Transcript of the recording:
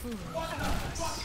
fool.